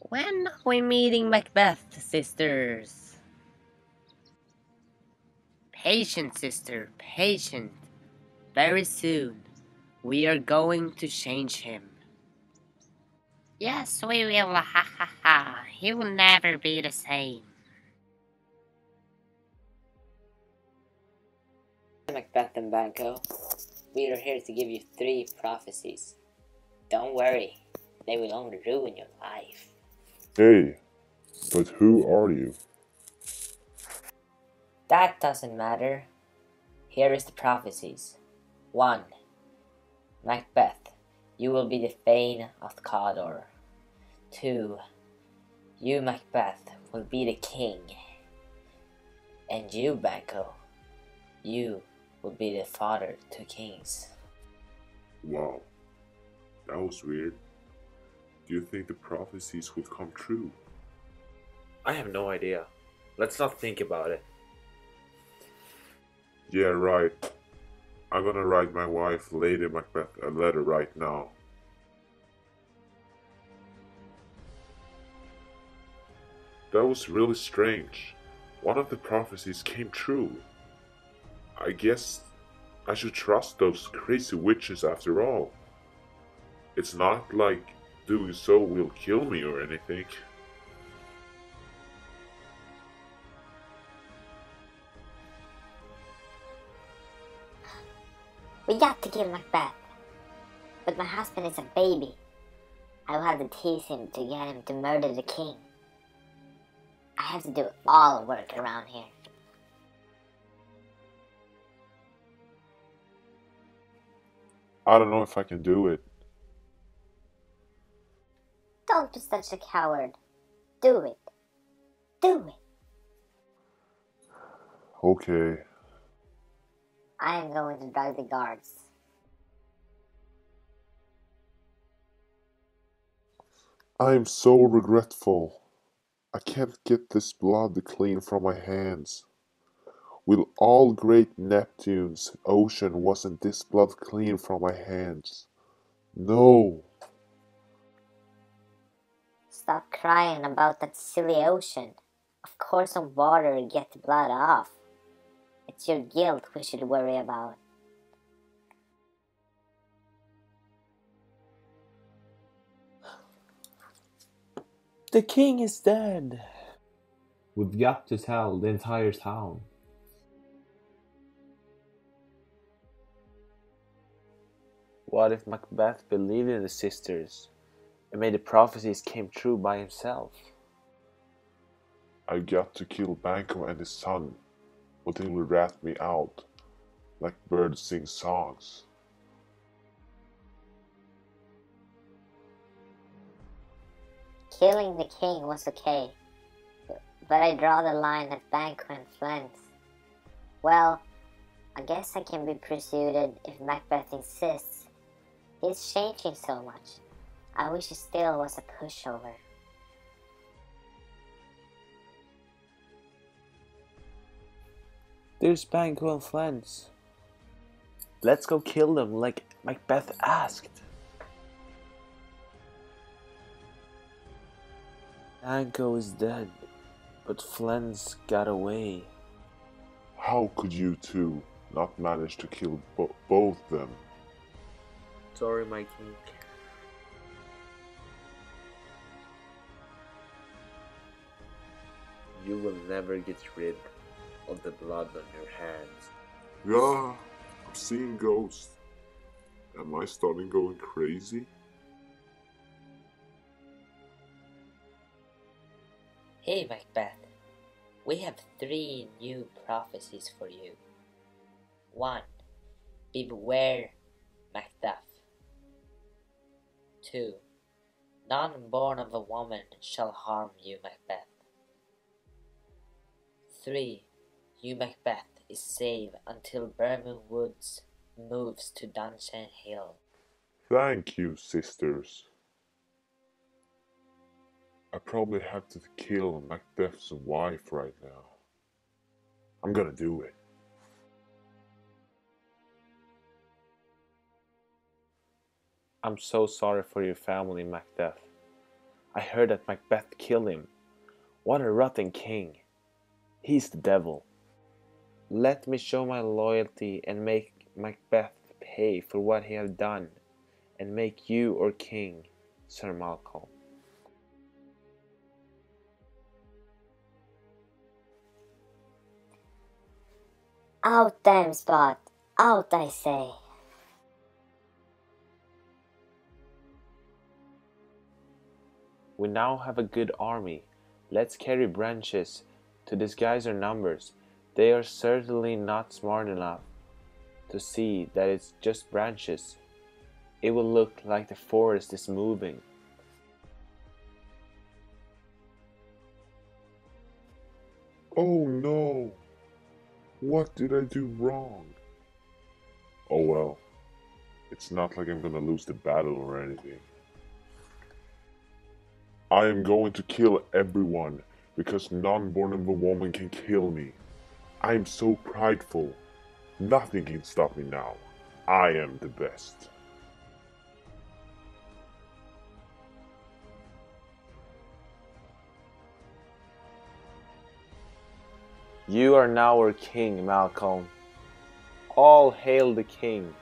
When are we meeting Macbeth, sisters? Patient, sister, patient. Very soon, we are going to change him. Yes, we will, ha ha ha. He will never be the same. Macbeth and Banquo, we are here to give you three prophecies. Don't worry, they will only ruin your life. Hey, but who are you? That doesn't matter. Here is the prophecies. 1. Macbeth, you will be the Thane of Cawdor. 2. You, Macbeth, will be the king. And you, Banquo, you will be the father to kings. Wow, that was weird. Do you think the prophecies would come true? I have no idea. Let's not think about it. Yeah, right. I'm gonna write my wife, Lady Macbeth, a letter right now. That was really strange. One of the prophecies came true. I guess I should trust those crazy witches after all. It's not like doing so will kill me or anything. We got to kill Macbeth. But my husband is a baby. I will have to tease him to get him to murder the king. I have to do all the work around here. I don't know if I can do it. Don't be such a coward. Do it. Do it. Okay. I am going to drag the guards. I am so regretful. I can't get this blood clean from my hands. With all great Neptune's ocean wasn't this blood clean from my hands. No. Stop crying about that silly ocean. Of course some water will get blood off. It's your guilt we should worry about. The king is dead. We've got to tell the entire town. What if Macbeth believed in the sisters and made the prophecies came true by himself? I got to kill Banquo and his son, or they will rat me out, like birds sing songs. Killing the king was okay, but I draw the line at Banquo and Fleance. Well, I guess I can be pursued if Macbeth insists. He's changing so much. I wish he still was a pushover. There's Banquo and Fleance. Let's go kill them like Macbeth asked. Banquo is dead, but Fleance got away. How could you two not manage to kill bo- both them? Sorry, my king. You will never get rid of the blood on your hands. Yeah, I'm seeing ghosts. Am I starting going crazy? Hey, Macbeth. We have three new prophecies for you. 1. Beware, Macduff. 2. None born of a woman shall harm you, Macbeth. 3. You, Macbeth, is safe until Birnam Woods moves to Dungeon Hill. Thank you, sisters. I probably have to kill Macbeth's wife right now. I'm gonna do it. I'm so sorry for your family, Macbeth. I heard that Macbeth killed him. What a rotten king! He's the devil. Let me show my loyalty and make Macbeth pay for what he have done, and make you our king, Sir Malcolm. Out, damn spot! Out, I say! We now have a good army. Let's carry branches to disguise our numbers. They are certainly not smart enough to see that it's just branches. It will look like the forest is moving. Oh no! What did I do wrong? Oh well. It's not like I'm gonna lose the battle or anything. I am going to kill everyone because none born of a woman can kill me. I am so prideful. Nothing can stop me now. I am the best. You are now our king, Malcolm. All hail the king.